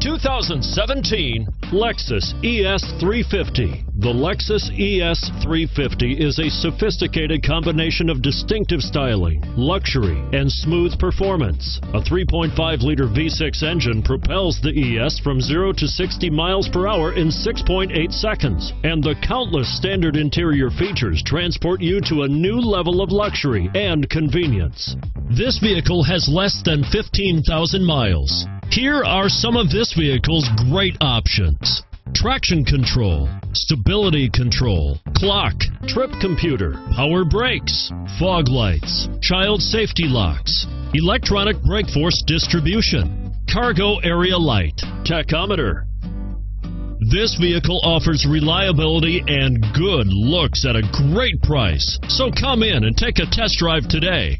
2017 Lexus ES350. The Lexus ES350 is a sophisticated combination of distinctive styling, luxury, and smooth performance. A 3.5-liter V6 engine propels the ES from 0 to 60 miles per hour in 6.8 seconds, and the countless standard interior features transport you to a new level of luxury and convenience. This vehicle has less than 15,000 miles. Here are some of this vehicle's great options. Traction control, stability control, clock, trip computer, power brakes, fog lights, child safety locks, electronic brake force distribution, cargo area light, tachometer. This vehicle offers reliability and good looks at a great price. So come in and take a test drive today.